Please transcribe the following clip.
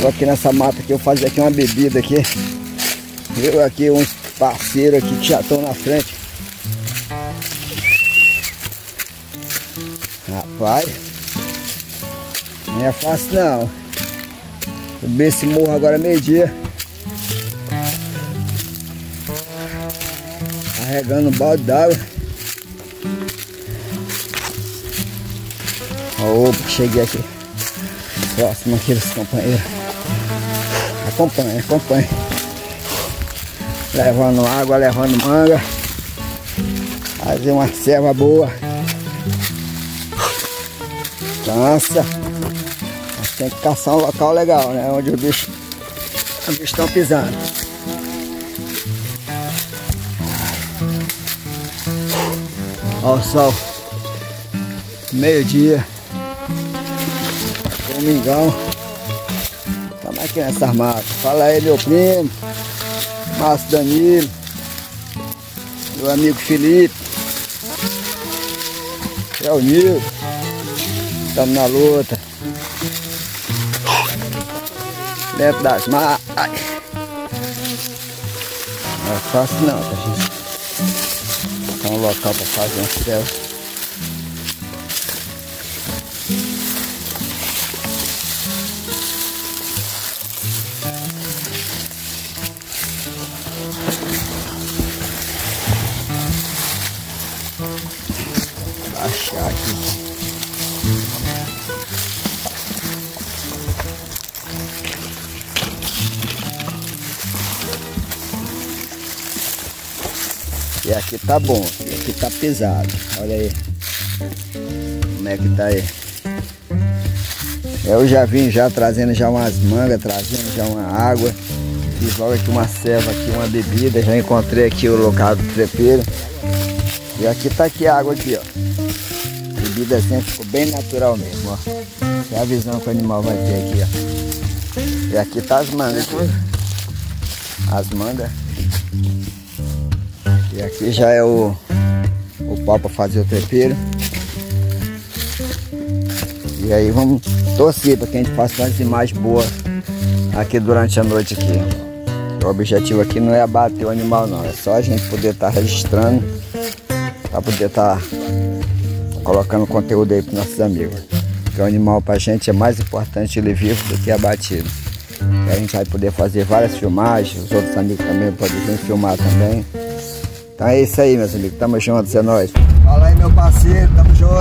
Só que nessa mata aqui eu fazia aqui uma bebida aqui. Eu aqui, uns parceiros aqui que já estão na frente. Rapaz, não é fácil não. Subir esse morro agora é meio-dia. Carregando um balde d'água. Opa, cheguei aqui. Próximo aqui dos companheiros. Acompanha, acompanha. Levando água, levando manga. Fazer uma serva boa. Cansa. Mas tem que caçar um local legal, né? Onde os bichos, os bichos estão pisando. Olha o sol. Meio-dia. Domingão. Aqui nessas matas. Fala aí, meu primo. Márcio Danilo. Meu amigo Felipe. É o Nil. Estamos na luta. Dentro das matas. Não é fácil não, tá gente? Tá um local para fazer um céu. Baixar aqui. E aqui tá bom, e aqui tá pesado. Olha aí. Como é que tá aí. Eu já vim já trazendo já umas mangas, trazendo já uma água. Fiz logo aqui uma serva aqui, uma bebida. Já encontrei aqui o local do trepeiro. E aqui tá aqui a água aqui, ó. Bebida assim ficou bem natural mesmo, ó. É a visão que o animal vai ter aqui, ó. E aqui tá as mangas. As mangas. E aqui já é o, o pau para fazer o trepeiro. E aí vamos torcer para que a gente faça umas imagens boas aqui durante a noite aqui. O objetivo aqui não é abater o animal não, é só a gente poder estar tá registrando para poder estar tá colocando conteúdo aí para nossos amigos. Porque o animal para a gente é mais importante ele vivo do que abatido. E a gente vai poder fazer várias filmagens, os outros amigos também podem vir filmar também. Então é isso aí, meus amigos. Tamo juntos, é nóis. Fala aí, meu parceiro. Tamo juntos.